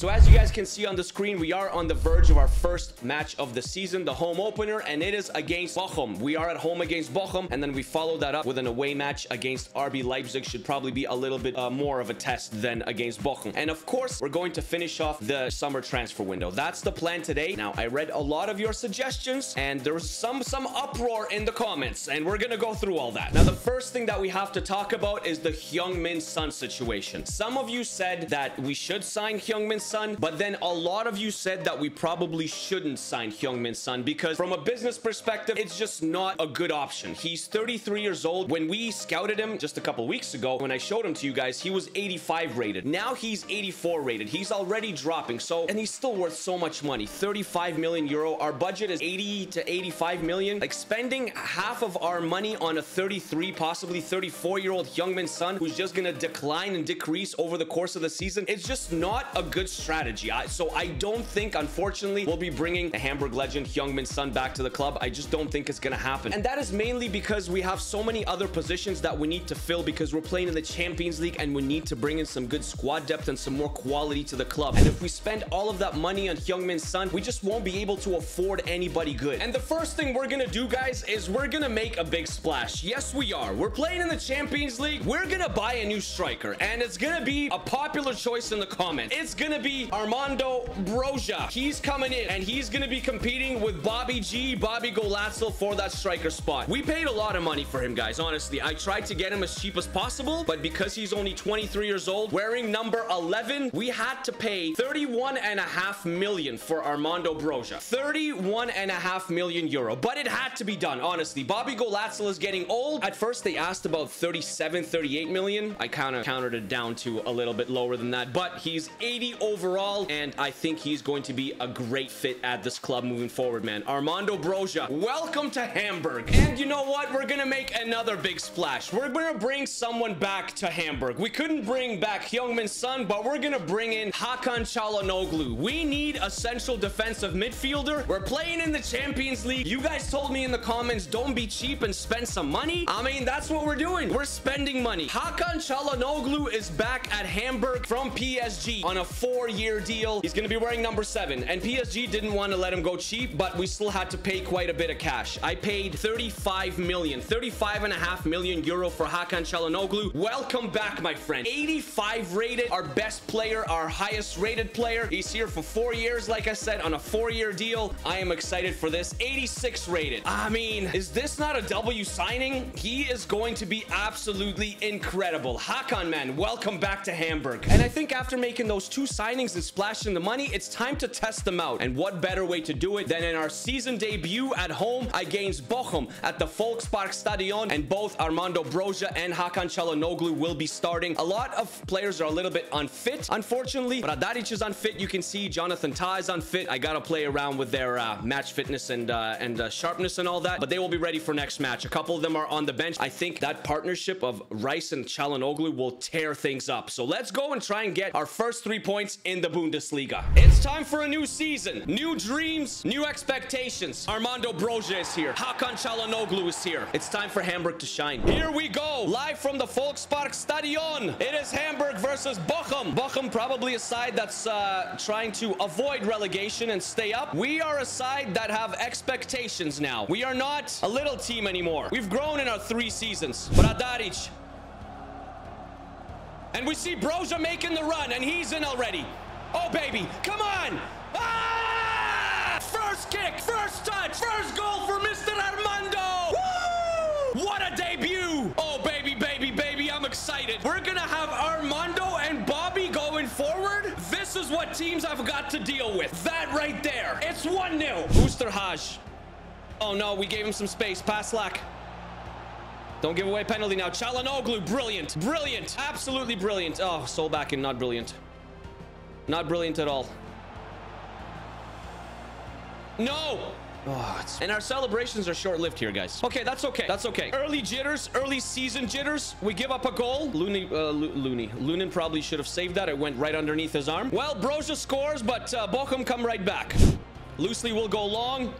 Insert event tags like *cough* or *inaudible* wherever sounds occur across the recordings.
So as you guys can see on the screen, we are on the verge of our first match of the season, the home opener, and it is against Bochum. We are at home against Bochum, and then we follow that up with an away match against RB Leipzig. Should probably be a little bit uh, more of a test than against Bochum. And of course, we're going to finish off the summer transfer window. That's the plan today. Now, I read a lot of your suggestions, and there was some some uproar in the comments, and we're gonna go through all that. Now, the first thing that we have to talk about is the Heung-min Son situation. Some of you said that we should sign Heung-min Son, but then a lot of you said that we probably shouldn't sign Heung-min Son because from a business perspective, it's just not a good option. He's 33 years old. When we scouted him just a couple weeks ago, when I showed him to you guys, he was 85 rated. Now he's 84 rated. He's already dropping. So, and he's still worth so much money. 35 million euro. Our budget is 80 to 85 million. Like spending half of our money on a 33, possibly 34 year old Heung-min Son who's just going to decline and decrease over the course of the season. It's just not a good strategy. I, so I don't think, unfortunately, we'll be bringing the Hamburg legend Heung-min Son back to the club. I just don't think it's going to happen. And that is mainly because we have so many other positions that we need to fill because we're playing in the Champions League and we need to bring in some good squad depth and some more quality to the club. And if we spend all of that money on Heung-min Son, we just won't be able to afford anybody good. And the first thing we're going to do, guys, is we're going to make a big splash. Yes, we are. We're playing in the Champions League. We're going to buy a new striker. And it's going to be a popular choice in the comments. It's going to be Armando Broja. He's coming in and he's going to be competing with Bobby G, Bobby Glatzel for that striker spot. We paid a lot of money for him, guys, honestly. I tried to get him as cheap as possible, but because he's only 23 years old, wearing number 11, we had to pay 31 and a half million for Armando Broja. 31 and a half million euro, but it had to be done, honestly. Bobby Glatzel is getting old. At first, they asked about 37, 38 million. I kind of countered it down to a little bit lower than that, but he's 80 overall, and I think he's going to be a great fit at this club moving forward, man. Armando Broja, welcome to Hamburg. And you know what? We're gonna make another big splash. We're gonna bring someone back to Hamburg. We couldn't bring back Heung-min Son, but we're gonna bring in Hakan Çalhanoğlu. We need a central defensive midfielder. We're playing in the Champions League. You guys told me in the comments, don't be cheap and spend some money. I mean, that's what we're doing. We're spending money. Hakan Çalhanoğlu is back at Hamburg from PSG on a four-year deal. He's gonna be wearing number seven, and PSG didn't want to let him go cheap, but we still had to pay quite a bit of cash. I paid 35 million, 35 and a half million euro for Hakan Çalhanoğlu. Welcome back, my friend. 85 rated, our best player, our highest rated player. He's here for four years, like I said, on a four-year deal. I am excited for this. 86 rated. I mean, is this not a W signing? He is going to be absolutely incredible. Hakan, man, welcome back to Hamburg. And I think after making those two signings and splashing the money, it's time to test them out. And what better way to do it than in our season debut at home against Bochum at the Volkspark Stadion. And both Armando Broja and Hakan Çalhanoğlu will be starting. A lot of players are a little bit unfit, unfortunately. Radaric is unfit. You can see Jonathan Tah is unfit. I got to play around with their uh, match fitness and, uh, and uh, sharpness and all that. But they will be ready for next match. A couple of them are on the bench. I think that partnership of Rice and Çalhanoğlu will tear things up. So let's go and try and get our first three points in the Bundesliga. It's time for a new season. New dreams, new expectations. Armando Broja is here. Hakan Çalhanoğlu is here. It's time for Hamburg to shine. Here we go. Live from the Volkspark Stadion. It is Hamburg versus Bochum. Bochum probably a side that's uh, trying to avoid relegation and stay up. We are a side that have expectations now. We are not a little team anymore. We've grown in our three seasons. Radaric. And we see Broja making the run, and he's in already. Oh, baby. Come on. Ah! First kick, first touch, first goal for Mr. Armando. Woo! What a debut. Oh, baby, baby, baby. I'm excited. We're to have Armando and Bobby going forward. This is what teams I've got to deal with. That right there. It's 1-0. Osterhage. Oh, no. We gave him some space. Passlack. Don't give away penalty now. Çalhanoğlu, brilliant. Brilliant. Absolutely brilliant. Oh, Solbakken, not brilliant. Not brilliant at all. No! Oh, and our celebrations are short-lived here, guys. Okay, that's okay. That's okay. Early jitters, early season jitters. We give up a goal. Looney, uh, Looney. Lunin probably should have saved that. It went right underneath his arm. Well, Broja scores, but uh, Bochum come right back. Loosely will go long.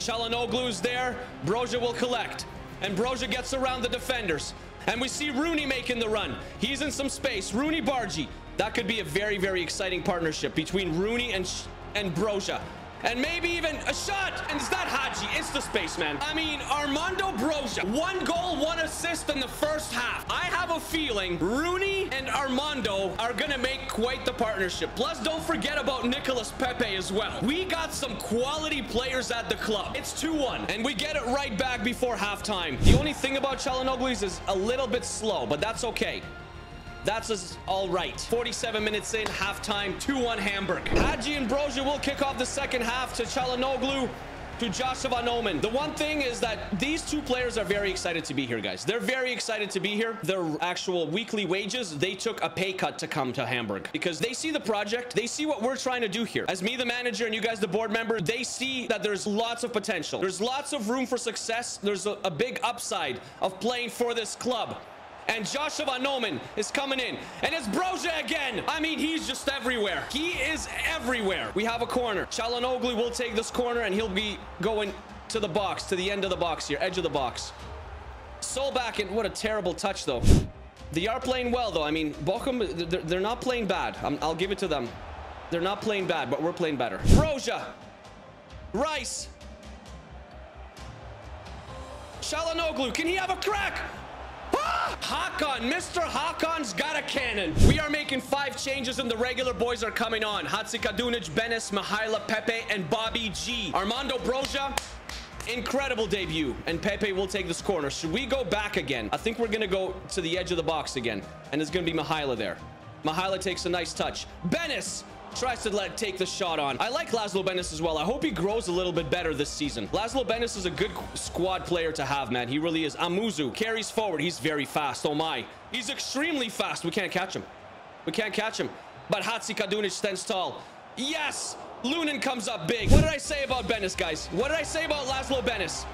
Çalhanoğlu's there. Broja will collect. And Broja gets around the defenders. And we see Rooney making the run. He's in some space. Rooney Bargi. That could be a very, very exciting partnership between Rooney and, and Broja. And maybe even a shot. And it's not Haji? It's the spaceman. I mean, Armando Broja. One goal, one assist in the first half. I have a feeling Rooney and Armando are going to make quite the partnership. Plus, don't forget about Nicolas Pepe as well. We got some quality players at the club. It's 2-1, and we get it right back before halftime. The only thing about Calhanoglu is a little bit slow, but that's okay. That's all right. 47 minutes in, halftime, 2-1 Hamburg. Haji and Broja will kick off the second half to Calhanoglu to Joshua Noman. The one thing is that these two players are very excited to be here, guys. They're very excited to be here. Their actual weekly wages, they took a pay cut to come to Hamburg because they see the project. They see what we're trying to do here. As me, the manager, and you guys, the board member, they see that there's lots of potential. There's lots of room for success. There's a, a big upside of playing for this club. And Joshua Noman is coming in. And it's Broja again. I mean, he's just everywhere. He is everywhere. We have a corner. Calhanoglu will take this corner and he'll be going to the box, to the end of the box here, edge of the box. back and what a terrible touch, though. They are playing well, though. I mean, Bochum, they're not playing bad. I'll give it to them. They're not playing bad, but we're playing better. Broja. Rice. Calhanoglu. Can he have a crack? Hakan, Mr. Hakan's got a cannon. We are making five changes and the regular boys are coming on. Hadzikadunic, Benes, Mihaila, Pepe, and Bobby G. Armando Broja, incredible debut. And Pepe will take this corner. Should we go back again? I think we're going to go to the edge of the box again. And it's going to be Mihaila there. Mihaila takes a nice touch. Benes tries to let take the shot on. I like Laszlo Benes as well. I hope he grows a little bit better this season. Laszlo Benes is a good squad player to have, man. He really is. Amuzu carries forward. He's very fast. Oh my. He's extremely fast. We can't catch him. We can't catch him. But Hadzikadunic stands tall. Yes! Lunin comes up big. What did I say about Benes, guys? What did I say about Laszlo Benes?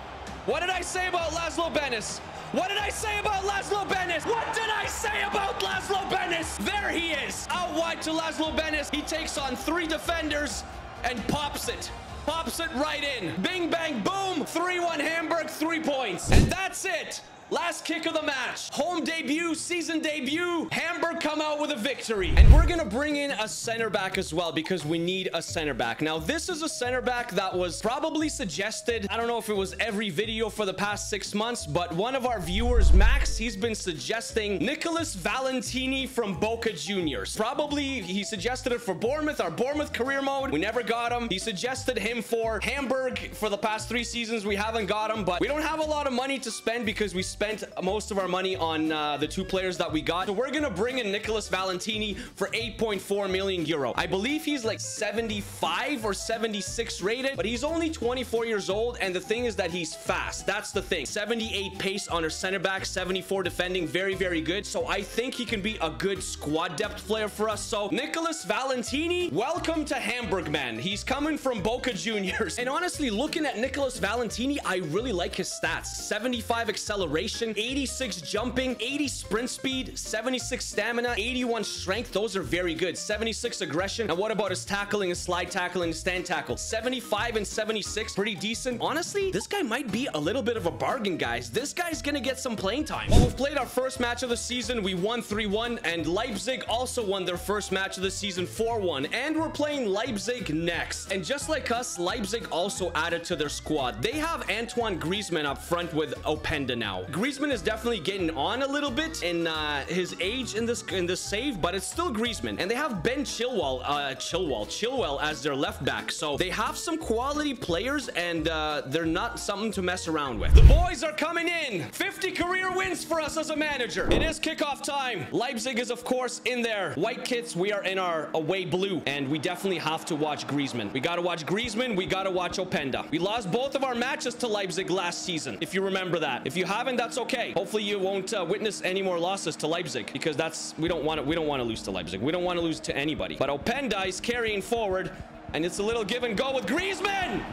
What did I say about Laszlo Benes? What did I say about Laszlo Benes? What did I say about Laszlo Benes? There he is. Out wide to Laszlo Benes. He takes on three defenders and pops it. Pops it right in. Bing, bang, boom. 3-1 Hamburg, three points. And that's it. Last kick of the match. Home debut, season debut. Hamburg come out with a victory. And we're going to bring in a center back as well because we need a center back. Now, this is a center back that was probably suggested. I don't know if it was every video for the past six months, but one of our viewers, Max, he's been suggesting Nicholas Valentini from Boca Juniors. Probably he suggested it for Bournemouth, our Bournemouth career mode. We never got him. He suggested him for Hamburg for the past three seasons. We haven't got him, but we don't have a lot of money to spend because we spent most of our money on uh, the two players that we got. So we're going to bring in Nicholas Valentini for 8.4 million euro. I believe he's like 75 or 76 rated, but he's only 24 years old. And the thing is that he's fast. That's the thing. 78 pace on our center back, 74 defending. Very, very good. So I think he can be a good squad depth player for us. So Nicholas Valentini, welcome to Hamburg, man. He's coming from Boca Juniors. *laughs* And honestly, looking at Nicholas Valentini, I really like his stats. 75 acceleration acceleration, 86 jumping, 80 sprint speed, 76 stamina, 81 strength. Those are very good. 76 aggression. And what about his tackling, his slide tackling, his stand tackle? 75 and 76, pretty decent. Honestly, this guy might be a little bit of a bargain, guys. This guy's gonna get some playing time. Well, we've played our first match of the season. We won 3-1, and Leipzig also won their first match of the season 4-1. And we're playing Leipzig next. And just like us, Leipzig also added to their squad. They have Antoine Griezmann up front with Openda now. Griezmann is definitely getting on a little bit in uh, his age in this in this save, but it's still Griezmann. And they have Ben Chilwell, uh, Chilwell, Chilwell as their left back. So they have some quality players, and uh, they're not something to mess around with. The boys are coming in. 50 career wins for us as a manager. It is kickoff time. Leipzig is, of course, in there. White kits, we are in our away blue, and we definitely have to watch Griezmann. We got to watch Griezmann. We got to watch Openda. We lost both of our matches to Leipzig last season, if you remember that. If you haven't, that's okay. Hopefully you won't uh, witness any more losses to Leipzig because that's we don't want to we don't want to lose to Leipzig. We don't want to lose to anybody. But Openda is carrying forward and it's a little give and go with Griezmann.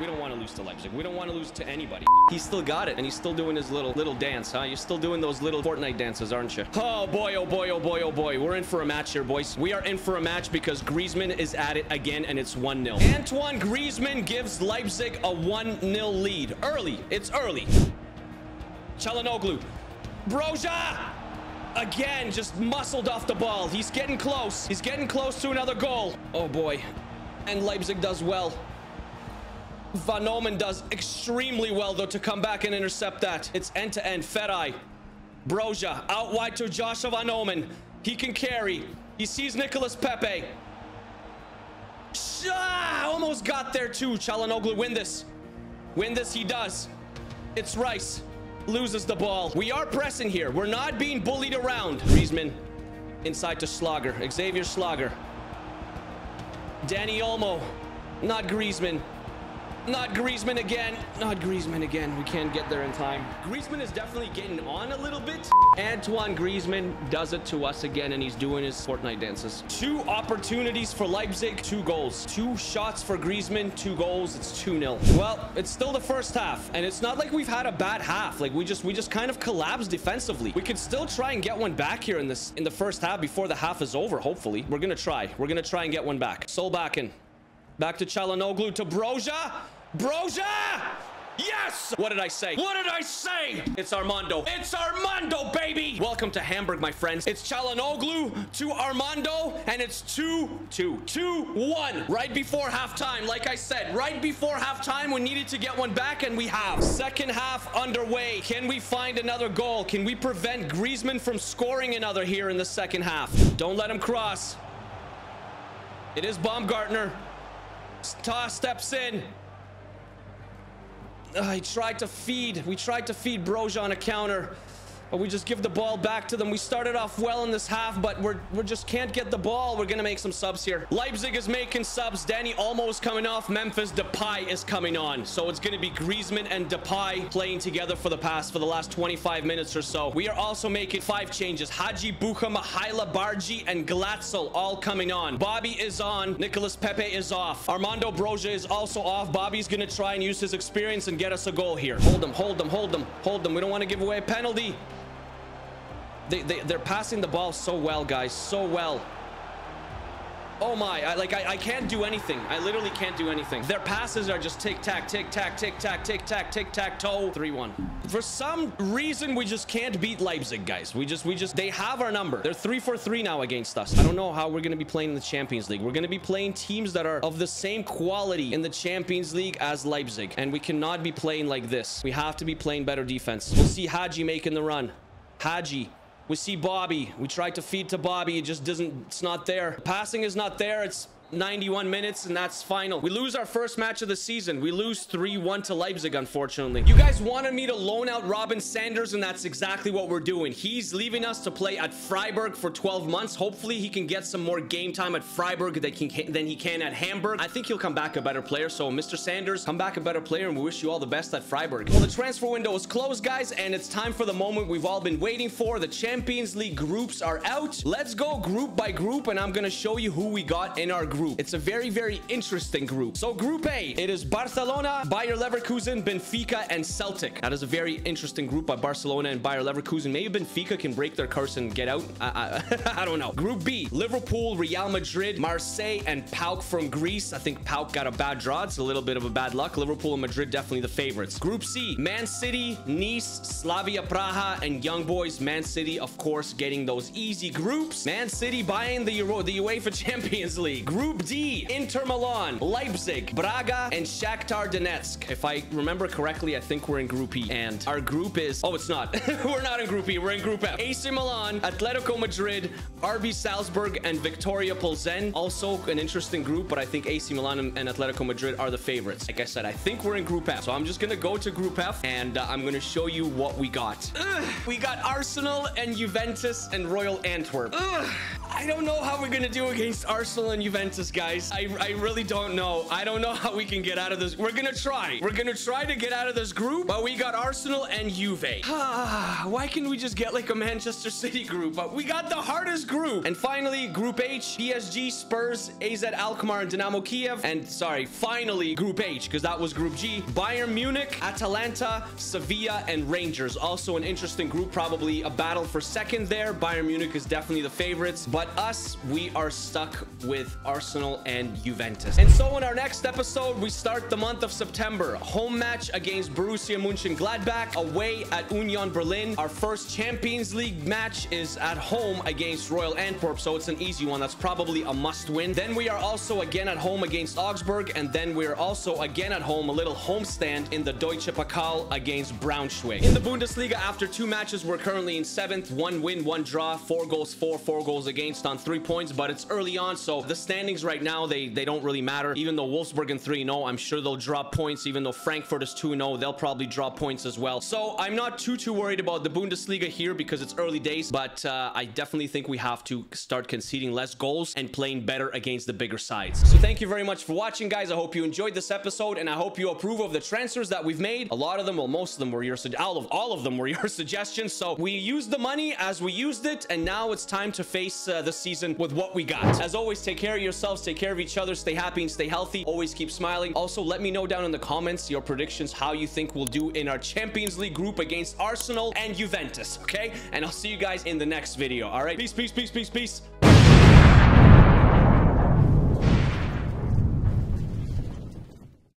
We don't want to lose to Leipzig. We don't want to lose to anybody. He's still got it, and he's still doing his little little dance, huh? You're still doing those little Fortnite dances, aren't you? Oh boy, oh boy, oh boy, oh boy. We're in for a match here, boys. We are in for a match because Griezmann is at it again, and it's 1-0. Antoine Griezmann gives Leipzig a 1-0 lead. Early. It's early. Calhanoglu. Broja! Again, just muscled off the ball. He's getting close. He's getting close to another goal. Oh boy. And Leipzig does well. Van Oomen does extremely well, though, to come back and intercept that. It's end-to-end. Ferai. Broja. Out wide to Joshua Van Oomen. He can carry. He sees Nicolas Pepe. Ah, almost got there, too. Calhanoglu win this. Win this, he does. It's Rice. Loses the ball. We are pressing here. We're not being bullied around. Griezmann inside to Schlager. Xavier Schlager. Dani Olmo. Not Griezmann. Not Griezmann again. Not Griezmann again. We can't get there in time. Griezmann is definitely getting on a little bit. Antoine Griezmann does it to us again, and he's doing his Fortnite dances. Two opportunities for Leipzig, two goals. Two shots for Griezmann, two goals. It's 2-0. Well, it's still the first half, and it's not like we've had a bad half. Like, we just we just kind of collapsed defensively. We could still try and get one back here in this in the first half before the half is over, hopefully. We're gonna try. We're gonna try and get one back. Solbakken. Back to Calhanoglu to Broja. Broja! Yes! What did I say? What did I say? It's Armando. It's Armando, baby! Welcome to Hamburg, my friends. It's Calhanoglu to Armando, and it's 2 2 2 1. Right before halftime, like I said, right before halftime, we needed to get one back, and we have. Second half underway. Can we find another goal? Can we prevent Griezmann from scoring another here in the second half? Don't let him cross. It is Baumgartner. Toss steps in. I tried to feed. We tried to feed Broja on a counter. But we just give the ball back to them. We started off well in this half, but we're we just can't get the ball. We're gonna make some subs here. Leipzig is making subs. Dani Olmo's coming off. Memphis Depay is coming on. So it's gonna be Griezmann and Depay playing together for the past for the last 25 minutes or so. We are also making five changes. Haji Bucha, Mihaila Bargi, and Glatzel all coming on. Bobby is on. Nicolas Pepe is off. Armando Broja is also off. Bobby's gonna try and use his experience and get us a goal here. Hold them, hold them, hold them, hold them. We don't want to give away a penalty. They, they, they're passing the ball so well, guys. So well. Oh my, I, like, I, I can't do anything. I literally can't do anything. Their passes are just tick-tack, tick-tack, tick-tack, tick-tack, tick-tack-toe. 3-1. For some reason, we just can't beat Leipzig, guys. We just, we just, they have our number. They're 3 for 3 now against us. I don't know how we're going to be playing in the Champions League. We're going to be playing teams that are of the same quality in the Champions League as Leipzig. And we cannot be playing like this. We have to be playing better defense. We'll see Haji making the run. Haji we see Bobby. We tried to feed to Bobby. It just doesn't, it's not there. Passing is not there. It's 91 minutes and that's final. We lose our first match of the season. We lose 3-1 to leipzig unfortunately. You guys wanted me to loan out robin sanders and that's exactly what we're doing. He's leaving us to play at freiburg for 12 months. Hopefully he can get some more game time at freiburg than he can, at hamburg. I think he'll come back a better player. So mr sanders come back a better player and we wish you all the best at freiburg. Well the transfer window is closed guys and it's time for the moment we've all been waiting for. The champions league groups are out. Let's go group by group and i'm gonna show you who we got in our group group. It's a very, very interesting group. So Group A, it is Barcelona, Bayer Leverkusen, Benfica, and Celtic. That is a very interesting group by Barcelona and Bayer Leverkusen. Maybe Benfica can break their curse and get out. I, I, *laughs* I don't know. Group B, Liverpool, Real Madrid, Marseille, and PAOK from Greece. I think PAOK got a bad draw. It's a little bit of a bad luck. Liverpool and Madrid definitely the favorites. Group C, Man City, Nice, Slavia Praha, and Young Boys. Man City, of course, getting those easy groups. Man City buying the, Euro the UEFA *laughs* Champions League. Group Group D, Inter Milan, Leipzig, Braga, and Shakhtar Donetsk. If I remember correctly, I think we're in Group E. And our group is... Oh, it's not. *laughs* we're not in Group E. We're in Group F. AC Milan, Atletico Madrid, RB Salzburg, and Viktoria Plzen. Also an interesting group, but I think AC Milan and Atletico Madrid are the favorites. Like I said, I think we're in Group F. So I'm just going to go to Group F, and uh, I'm going to show you what we got. Ugh. We got Arsenal and Juventus and Royal Antwerp. Ugh. I don't know how we're going to do against Arsenal and Juventus, guys. I, I really don't know. I don't know how we can get out of this. We're going to try. We're going to try to get out of this group, but we got Arsenal and Juve. *sighs* Why can we just get like a Manchester City group? But we got the hardest group. And finally, Group H, PSG, Spurs, AZ Alkmaar, and Dynamo Kiev. And sorry, finally, Group H, because that was Group G. Bayern Munich, Atalanta, Sevilla, and Rangers. Also an interesting group, probably a battle for second there. Bayern Munich is definitely the favorites, but us, we are stuck with Arsenal and Juventus. And so in our next episode, we start the month of September. Home match against Borussia Mönchengladbach, away at Union Berlin. Our first Champions League match is at home against Royal Antwerp, so it's an easy one. That's probably a must win. Then we are also again at home against Augsburg, and then we're also again at home, a little homestand in the Deutsche Pokal against Braunschweig. In the Bundesliga, after two matches, we're currently in seventh, one win, one draw, four goals four, four goals against on three points, but it's early on, so the standings right now, they, they don't really matter. Even though Wolfsburg in 3-0, I'm sure they'll drop points. Even though Frankfurt is 2-0, they'll probably drop points as well. So I'm not too, too worried about the Bundesliga here because it's early days, but uh, I definitely think we have to start conceding less goals and playing better against the bigger sides. So thank you very much for watching, guys. I hope you enjoyed this episode, and I hope you approve of the transfers that we've made. A lot of them, well, most of them were your, all of, all of them were *laughs* your suggestions. So we used the money as we used it, and now it's time to face uh, the season with what we got. As always, take care of yourselves, take care of each other, stay happy and stay healthy. Always keep smiling. Also, let me know down in the comments your predictions, how you think we'll do in our Champions League group against Arsenal and Juventus, okay? And I'll see you guys in the next video, all right? Peace, peace, peace, peace, peace.